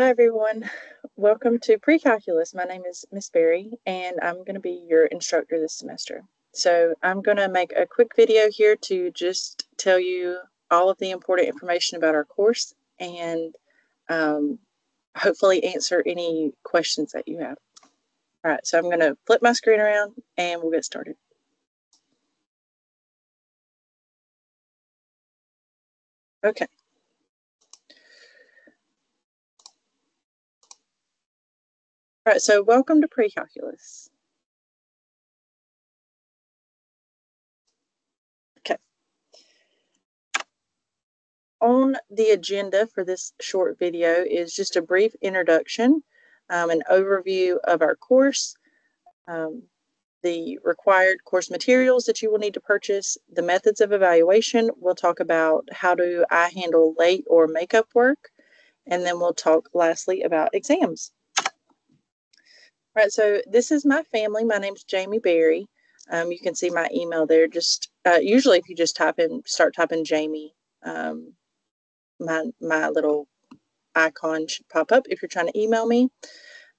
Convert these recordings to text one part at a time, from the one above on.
Hi, everyone. Welcome to Pre-Calculus. My name is Miss Berrie, and I'm going to be your instructor this semester. So I'm going to make a quick video here to just tell you all of the important information about our course and um, hopefully answer any questions that you have. All right, so I'm going to flip my screen around and we'll get started. Okay. All right, so welcome to pre-calculus. Okay. On the agenda for this short video is just a brief introduction, um, an overview of our course, um, the required course materials that you will need to purchase, the methods of evaluation. We'll talk about how do I handle late or makeup work, and then we'll talk lastly about exams. Right, so this is my family. My name's Jamie Berrie. Um, you can see my email there. Just uh, usually, if you just type in, start typing Jamie, um, my my little icon should pop up if you're trying to email me.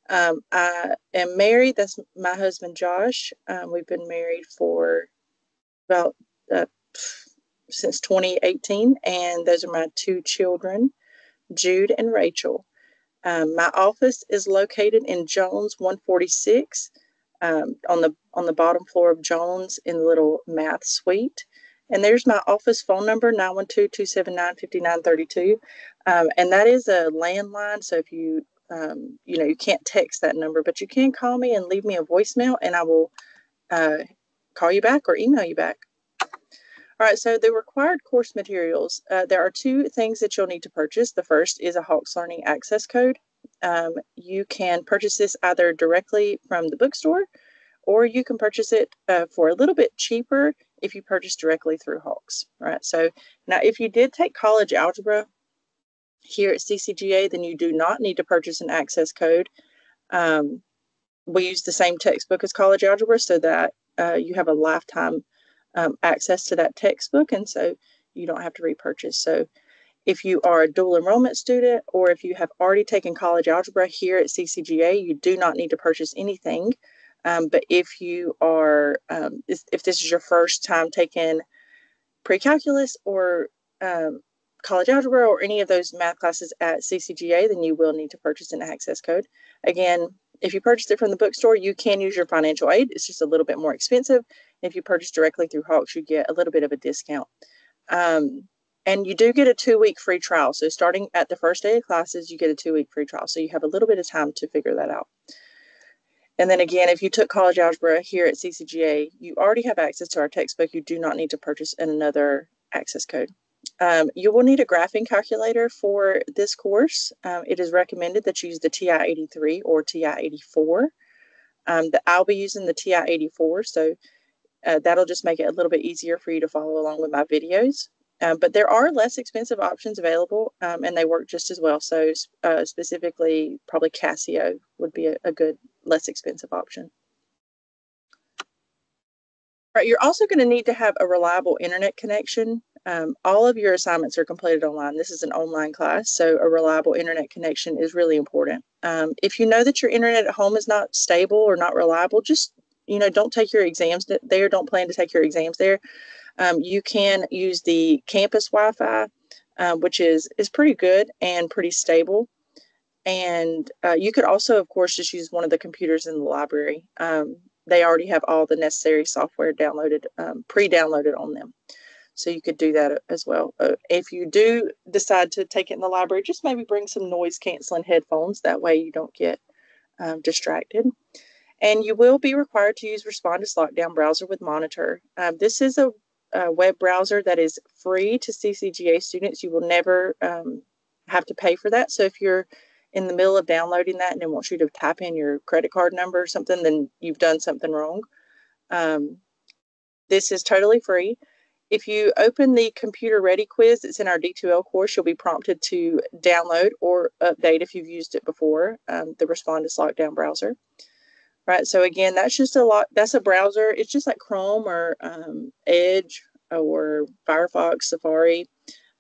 Um, I am married. That's my husband Josh. Um, we've been married for about uh, since 2018, and those are my two children, Jude and Rachel. Um, my office is located in Jones 146 um, on the on the bottom floor of Jones in the little math suite. And there's my office phone number 912-279-5932. Um, and that is a landline. So if you um, you know you can't text that number, but you can call me and leave me a voicemail, and I will uh, call you back or email you back. All right, so the required course materials, uh, there are two things that you'll need to purchase. The first is a Hawkes Learning Access Code. Um, you can purchase this either directly from the bookstore or you can purchase it uh, for a little bit cheaper if you purchase directly through Hawkes, right? So now if you did take college algebra here at CCGA, then you do not need to purchase an access code. Um, we use the same textbook as college algebra so that uh, you have a lifetime um, access to that textbook, and so you don't have to repurchase. So if you are a dual enrollment student or if you have already taken college algebra here at CCGA, you do not need to purchase anything. Um, but if you are, um, if this is your first time taking pre-calculus or um, college algebra or any of those math classes at CCGA, then you will need to purchase an access code. Again, if you purchase it from the bookstore, you can use your financial aid. It's just a little bit more expensive. If you purchase directly through Hawkes, you get a little bit of a discount. Um, and you do get a two week free trial. So starting at the first day of classes, you get a two week free trial. So you have a little bit of time to figure that out. And then again, if you took college algebra here at CCGA, you already have access to our textbook. You do not need to purchase another access code. Um, you will need a graphing calculator for this course. Um, it is recommended that you use the TI-83 or TI-84. Um, the, I'll be using the TI-84, so uh, that'll just make it a little bit easier for you to follow along with my videos. Um, but there are less expensive options available, um, and they work just as well. So uh, specifically, probably Casio would be a, a good, less expensive option. Right, you're also going to need to have a reliable internet connection. Um, all of your assignments are completed online. This is an online class, so a reliable internet connection is really important. Um, if you know that your internet at home is not stable or not reliable, just you know, don't take your exams there. Don't plan to take your exams there. Um, you can use the campus Wi-Fi, um, which is is pretty good and pretty stable. And uh, you could also, of course, just use one of the computers in the library. Um, they already have all the necessary software downloaded, um, pre-downloaded on them. So you could do that as well. Uh, if you do decide to take it in the library, just maybe bring some noise canceling headphones. That way you don't get um, distracted. And you will be required to use Respondus Lockdown Browser with Monitor. Um, this is a, a, web browser that is free to CCGA students. You will never um, have to pay for that. So if you're in the middle of downloading that and it wants you to type in your credit card number or something, then you've done something wrong. Um, this is totally free. If you open the computer ready quiz that's in our D2L course, you'll be prompted to download or update if you've used it before, um, the Respondus Lockdown browser. Right, so again, that's just a lot, that's a browser. It's just like Chrome or um, Edge or Firefox, Safari.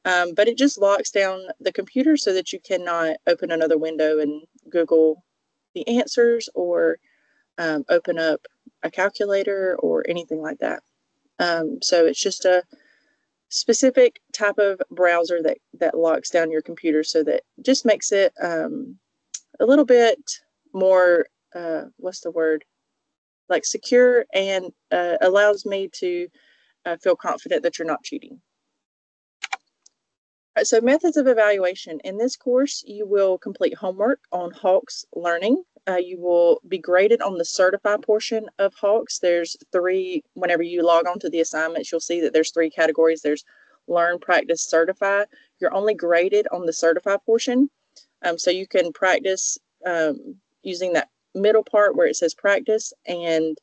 Um, but it just locks down the computer so that you cannot open another window and Google the answers or um, open up a calculator or anything like that. Um, so it's just a specific type of browser that, that locks down your computer so that just makes it um, a little bit more, uh, what's the word? Like secure and uh, allows me to uh, feel confident that you're not cheating. Right, so methods of evaluation. In this course, you will complete homework on Hawkes Learning. Uh, you will be graded on the certify portion of Hawkes. There's three, whenever you log on to the assignments, you'll see that there's three categories. There's learn, practice, certify. You're only graded on the certify portion. Um, so you can practice um, using that middle part where it says practice, and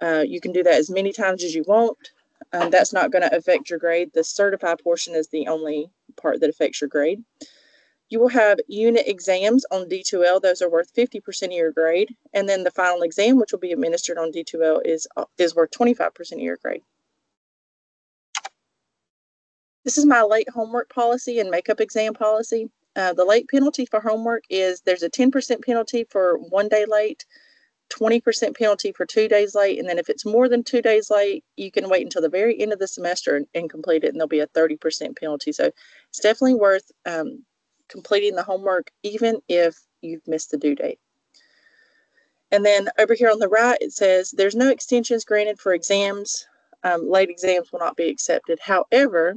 uh, you can do that as many times as you want. Um, that's not going to affect your grade. The certify portion is the only part that affects your grade. You will have unit exams on D2L. Those are worth 50% of your grade. And then the final exam, which will be administered on D2L, is, is worth 25% of your grade. This is my late homework policy and makeup exam policy. Uh, the late penalty for homework is there's a 10% penalty for one day late, 20% penalty for two days late. And then if it's more than two days late, you can wait until the very end of the semester and, and complete it, and there'll be a 30% penalty. So it's definitely worth um, completing the homework, even if you've missed the due date. And then over here on the right, it says there's no extensions granted for exams. Um, late exams will not be accepted. However,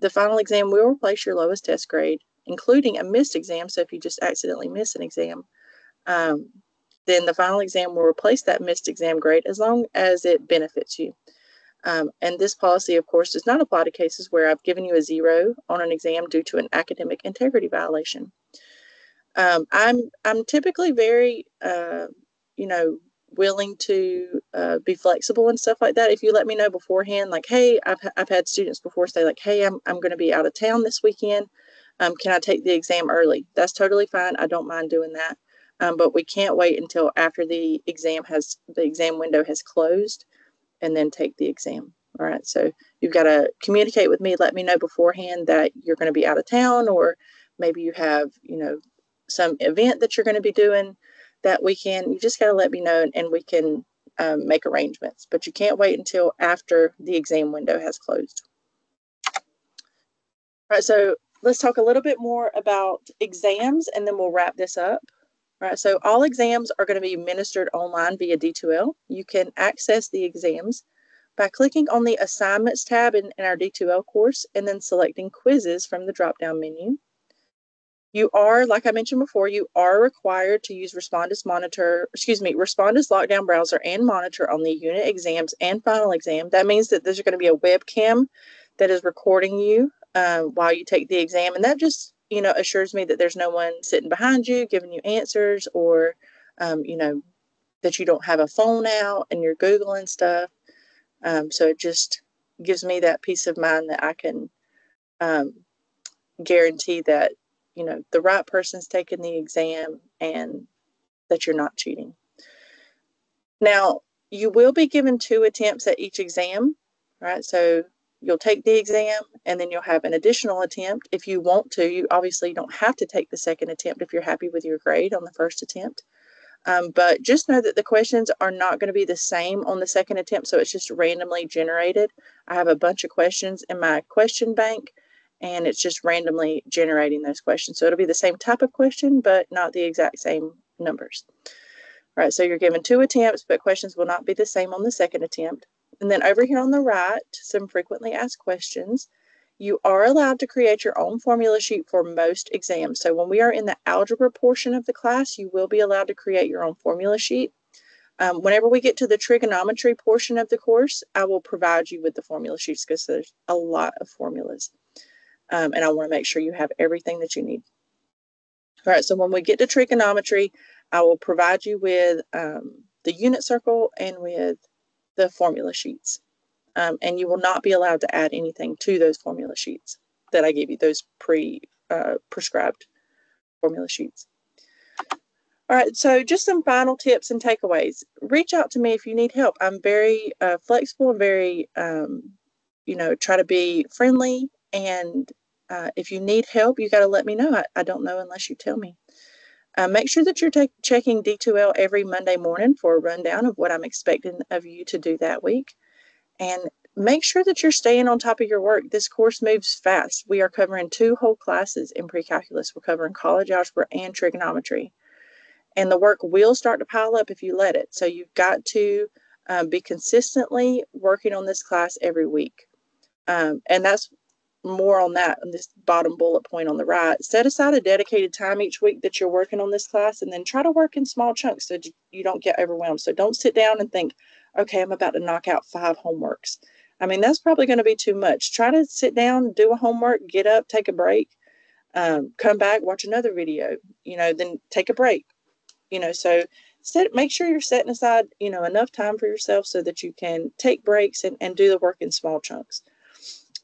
the final exam will replace your lowest test grade, including a missed exam. So if you just accidentally miss an exam, um, then the final exam will replace that missed exam grade as long as it benefits you. Um, and this policy, of course, does not apply to cases where I've given you a zero on an exam due to an academic integrity violation. Um, I'm I'm typically very, uh, you know, willing to uh, be flexible and stuff like that. If you let me know beforehand, like, hey, I've, I've had students before say like, hey, I'm I'm going to be out of town this weekend. Um, can I take the exam early? That's totally fine. I don't mind doing that. Um, but we can't wait until after the exam has the exam window has closed and then take the exam. All right. So you've got to communicate with me. Let me know beforehand that you're going to be out of town, or maybe you have, you know, some event that you're going to be doing that weekend. You just got to let me know and we can um, make arrangements. But you can't wait until after the exam window has closed. All right. So let's talk a little bit more about exams and then we'll wrap this up. All right, so all exams are going to be administered online via D2L. You can access the exams by clicking on the Assignments tab in, in our D2L course and then selecting Quizzes from the drop-down menu. You are, like I mentioned before, you are required to use Respondus Monitor, excuse me, Respondus Lockdown Browser and Monitor on the unit exams and final exam. That means that there's going to be a webcam that is recording you uh, while you take the exam, and that just you know, assures me that there's no one sitting behind you giving you answers or, um, you know, that you don't have a phone out and you're Googling stuff. Um, so it just gives me that peace of mind that I can um, guarantee that, you know, the right person's taking the exam and that you're not cheating. Now, you will be given two attempts at each exam, right? So you'll take the exam and then you'll have an additional attempt. If you want to you obviously don't have to take the second attempt if you're happy with your grade on the first attempt. Um, but just know that the questions are not going to be the same on the second attempt so it's just randomly generated. I have a bunch of questions in my question bank and it's just randomly generating those questions. So it'll be the same type of question but not the exact same numbers. All right so you're given two attempts but questions will not be the same on the second attempt and then over here on the right, some frequently asked questions. You are allowed to create your own formula sheet for most exams. So when we are in the algebra portion of the class, you will be allowed to create your own formula sheet. Um, whenever we get to the trigonometry portion of the course, I will provide you with the formula sheets because there's a lot of formulas. Um, and I want to make sure you have everything that you need. All right, so when we get to trigonometry, I will provide you with um, the unit circle and with the formula sheets. Um, and you will not be allowed to add anything to those formula sheets that I gave you, those pre uh, prescribed formula sheets. All right, so just some final tips and takeaways. Reach out to me if you need help. I'm very uh, flexible and very, um, you know, try to be friendly and Uh, if you need help, you got to let me know. I, I don't know unless you tell me. Uh, make sure that you're checking D2L every Monday morning for a rundown of what I'm expecting of you to do that week. And make sure that you're staying on top of your work. This course moves fast. We are covering two whole classes in pre-calculus. We're covering college algebra and trigonometry. And the work will start to pile up if you let it. So you've got to um, be consistently working on this class every week. Um, and that's more on that on this bottom bullet point on the right. Set aside a dedicated time each week that you're working on this class and then try to work in small chunks so you don't get overwhelmed. So don't sit down and think, okay, I'm about to knock out five homeworks. I mean, that's probably going to be too much. Try to sit down, do a homework, get up, take a break, um, come back, watch another video, you know, then take a break, you know, so set, make sure you're setting aside, you know, enough time for yourself so that you can take breaks and, and do the work in small chunks.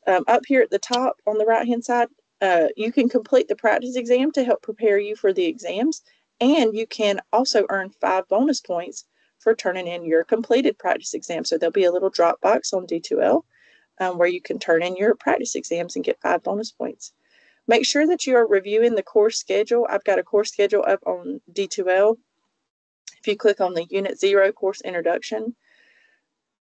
Um, up here at the top on the right hand side, uh, you can complete the practice exam to help prepare you for the exams. And you can also earn five bonus points for turning in your completed practice exam. So there'll be a little drop box on D2L um, where you can turn in your practice exams and get five bonus points. Make sure that you are reviewing the course schedule. I've got a course schedule up on D2L. If you click on the Unit Zero course introduction,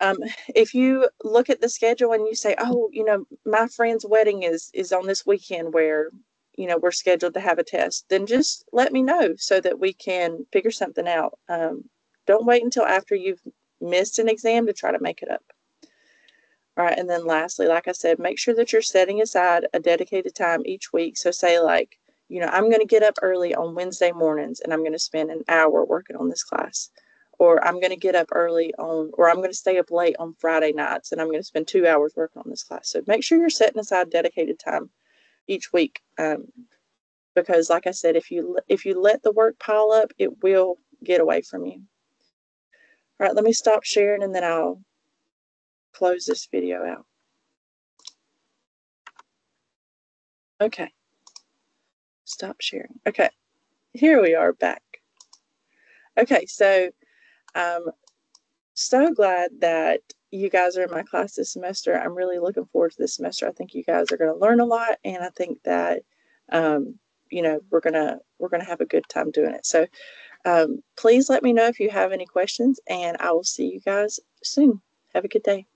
um, if you look at the schedule and you say, "Oh, you know, my friend's wedding is is on this weekend where you know we're scheduled to have a test," then just let me know so that we can figure something out. Um, don't wait until after you've missed an exam to try to make it up. All right, and then lastly, like I said, make sure that you're setting aside a dedicated time each week. So say like, you know, I'm going to get up early on Wednesday mornings and I'm going to spend an hour working on this class or I'm going to get up early on, or I'm going to stay up late on Friday nights and I'm going to spend two hours working on this class. So make sure you're setting aside dedicated time each week. Um, because like I said, if you, if you let the work pile up, it will get away from you. All right, let me stop sharing and then I'll close this video out. Okay. Stop sharing. Okay. Here we are back. Okay, so I'm so glad that you guys are in my class this semester. I'm really looking forward to this semester. I think you guys are going to learn a lot, and I think that um, you know we're gonna we're gonna have a good time doing it. So um, please let me know if you have any questions, and I will see you guys soon. Have a good day.